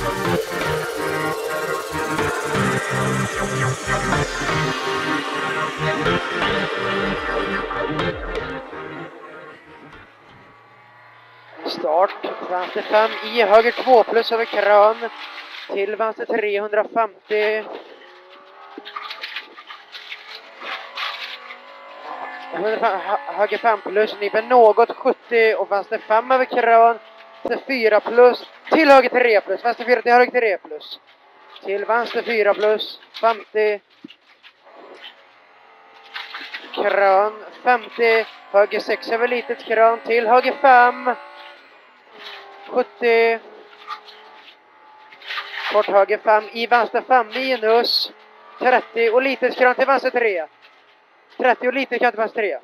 Start, vänster 5 i, höger 2 plus över krön. Till vänster 350. Höger 5 plus, nyper något 70 och vänster 5 över krön. Vänster 4 plus, till höger 3 plus, vänster 4 till höger 3 plus. Till vänster 4 plus, 50. Krön 50, höger 6 över litet krön till höger 5. 70. Kort höger 5 i vänster 5 minus 30 och litet krön till vänster 3. 30 och litet krön till vänster 3.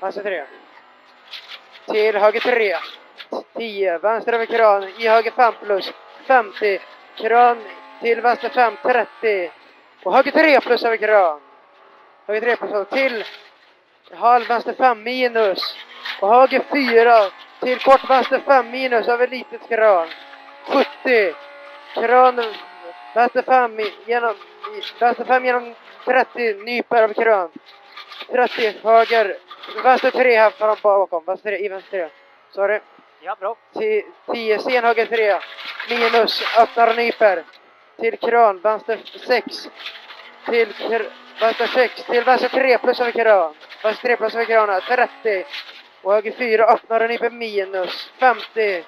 Vänster 3. Till höger 3. 10. Vänster över krön i höger 5 plus 50. Krön till vänster 5 30. Och höger 3 plus över krön. Höger 3 plus till halv vänster 5 minus. Och höger 4 till kort vänster 5 minus över litet krön. 70. Krön vänster 5 genom, vänster 5 genom 30 nyper över krön. 30 höger, vänster 3 här fram bakom, vänster 3, i vänster 3. Sorry. Ja, bra. 10 sen höger 3 minus öppnar och nyper. Till krön, vänster 6. Till vänster 6, till vänster 3 plus över krön. Vänster 3 plus över krön 30. Och höger 4 öppnar och nyper minus 50.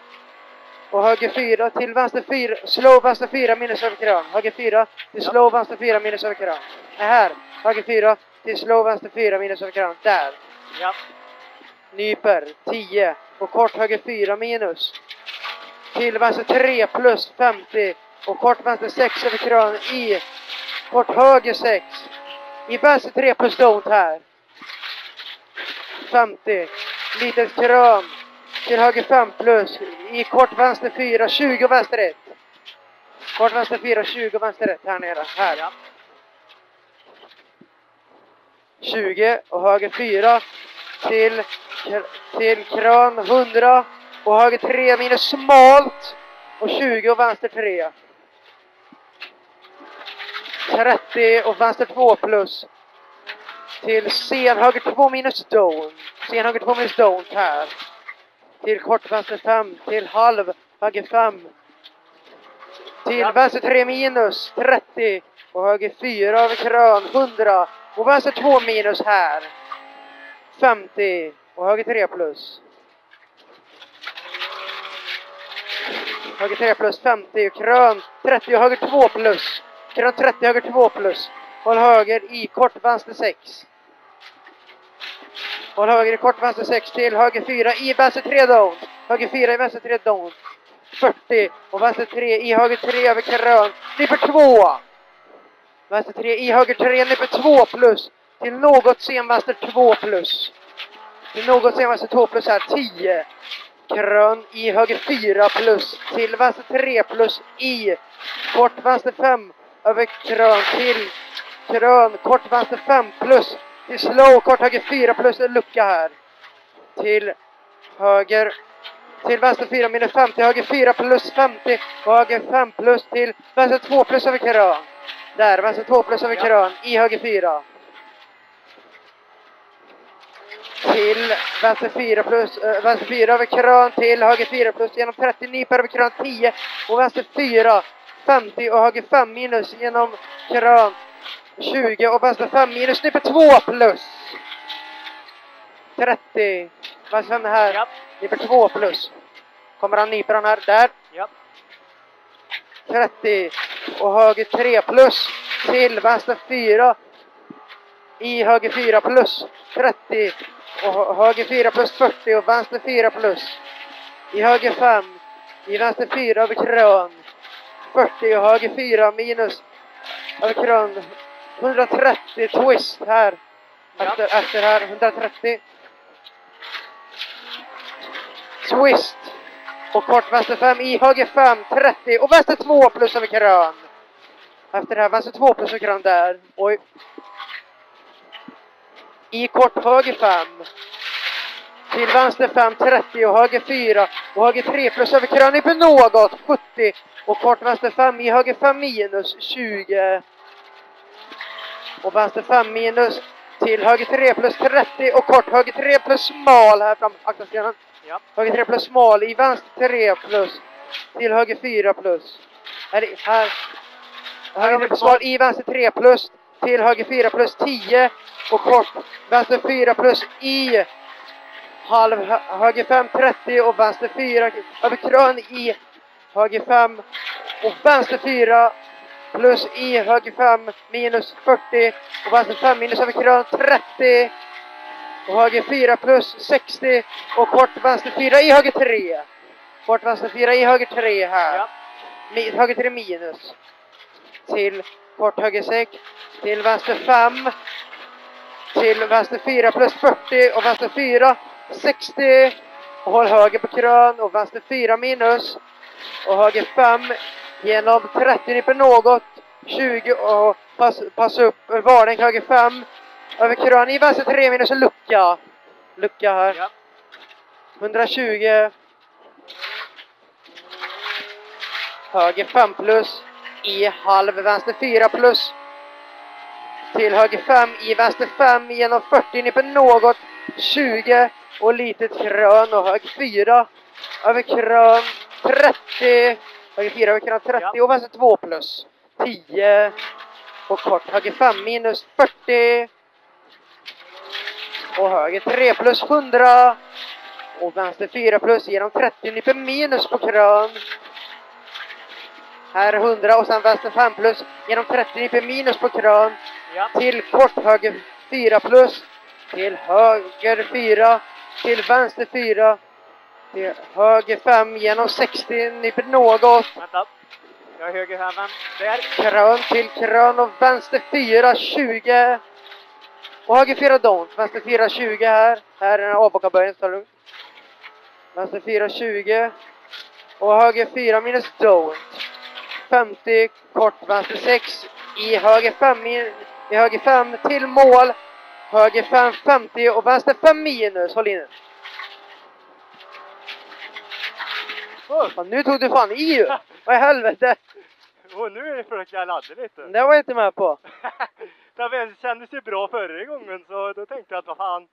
Och höger 4 till vänster 4, slow vänster 4 minus över krön. Höger 4 till slow ja. vänster 4 minus över krön. Är här. Höger 4 till slow vänster 4 minus över krön. Där. Ja. Nyper 10 och kort höger 4 minus. Till vänster 3 plus 50 och kort vänster 6 över krön i kort höger 6. I vänster 3 plus don't här. 50. Litet krön till höger 5 plus. I kort vänster 4, 20 och vänster 1. Kort vänster 4, 20 och vänster 1 här nere. Här. Ja. 20 och höger 4 till, till krön 100 och höger 3 minus smalt och 20 och vänster 3. 30 och vänster 2 plus till sen höger 2 minus down. Sen höger 2 minus down här. Till kort vänster 5, till halv höger 5. Till ja. vänster 3 minus 30 och höger 4 över krön 100 och vänster 2 minus här. 50 och höger 3 plus. Höger 3 plus 50 och krön 30 och höger 2 plus. Krön 30 höger 2 plus. Håll höger i kort vänster 6. Håll höger i kort, vänster 6 till, höger 4 i vänster 3 down. Höger 4 i vänster 3 down. 40 och vänster 3 i höger 3 över krön. Nipper 2. Vänster 3 i höger 3, nipper 2 plus. Till något sen vänster 2 plus. Till något sen vänster 2 plus här, 10. Krön i höger 4 plus. Till vänster 3 plus i. Kort vänster 5 över krön till krön. Kort vänster 5 plus till slow, kort höger 4 plus en lucka här. Till höger, till vänster 4 minus 50, höger 4 plus 50 och höger 5 plus till vänster 2 plus över krön. Där, vänster 2 plus över krön i höger 4. Till vänster 4 plus, äh, vänster 4 över krön till höger 4 plus genom 30 nyper över krön 10 och vänster 4 50 och höger 5 minus genom krön 20 och vänster 5 minus nyper 2 plus. 30. Vänster 5 här. Ja. Nyper 2 plus. Kommer han nyper han här. Där. Ja. 30. Och höger 3 plus. Till vänster 4. I höger 4 plus. 30. Och höger 4 plus 40 och vänster 4 plus. I höger 5. I vänster 4 över krön. 40 och höger 4 minus över krön 130 twist här. Efter, ja. efter här, 130. Twist. Och kort vänster 5 i, höger 5, 30 och vänster 2 plus över krön. Efter det här, vänster 2 plus över krön där. Oj. I kort höger 5. Till vänster 5, 30 och höger 4. Och höger 3 plus över krön på något 70. Och kort vänster 5 i höger 5 minus 20. Och vänster 5 minus till höger 3 plus 30 och kort höger 3 plus smal här fram. Akta stenen. Ja. Höger 3 plus smal i vänster 3 plus till höger 4 plus. Här, här. Höger 3 plus smal i vänster 3 plus till höger 4 plus 10 och kort vänster 4 plus i. Halv hö- höger 5 30 och vänster 4 över krön i. Höger 5 och vänster 4 plus i. Höger 5 minus 40 och vänster 5 minus över krön 30 och höger 4 plus 60 och kort vänster 4 i höger 3 kort vänster 4 i höger 3 här. Ja. Mi- höger 3 minus. Till kort höger 6 till vänster 5 till vänster 4 plus 40 och vänster 4 60 och håll höger på krön och vänster 4 minus. Och höger 5 genom 30 nyper något. 20 och pass, pass upp varning höger 5 över krön i vänster 3 minus och lucka. Lucka här. Ja. 120 höger 5 plus. I halv vänster 4 plus till höger 5 i vänster 5 genom 40 nyper något 20 och litet krön och höger 4 över krön 30 höger 4 över krön 30 Ja. och vänster 2 plus 10 och kort höger 5 minus 40 och höger 3 plus 100 och vänster 4 plus genom 30 nyper minus på krön. Här 100 och sen vänster 5 plus genom 30 nyper minus på krön Ja. till kort höger 4 plus. Till höger 4 till vänster 4 till höger 5 genom 60 nyper något. Vänta. Jag har höger här, men där. krön till krön och vänster 4 20 och höger 4 don't. Vänster 4 20 här. Här är den avbocarböjen så ta lugnt. Vänster 4 20 och höger 4 minus don't. 50 kort vänster 6 i höger 5 i, höger 5 till mål. Höger 5 50 och vänster 5 minus håll Oh, Fan, nu tog du fan i ju. Vad i helvete? Och nu är det för att jag laddar lite. det var jag inte med på. Det kändes ju bra förra gången så då tänkte jag att vad fan.